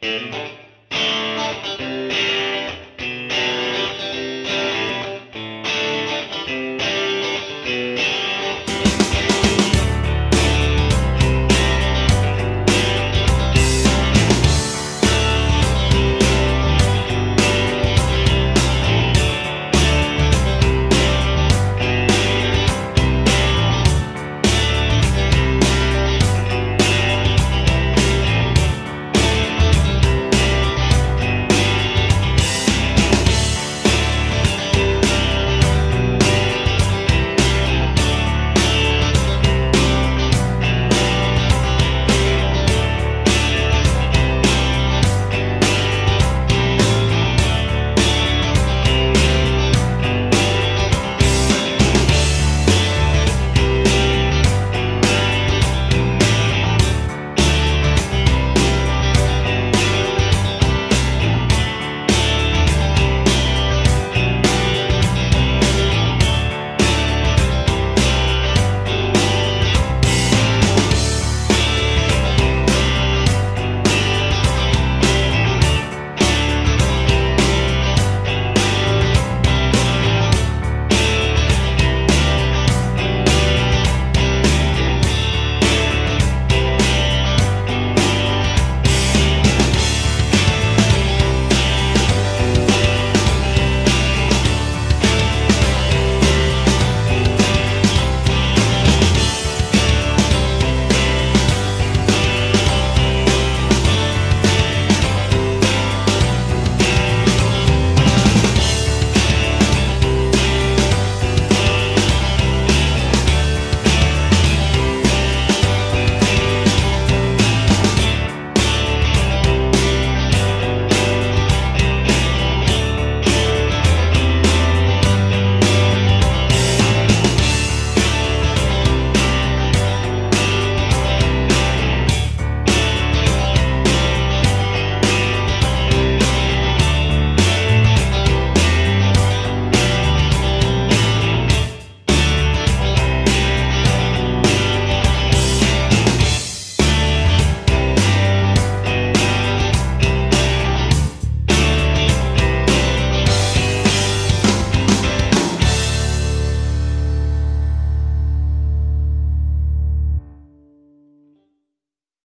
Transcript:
Música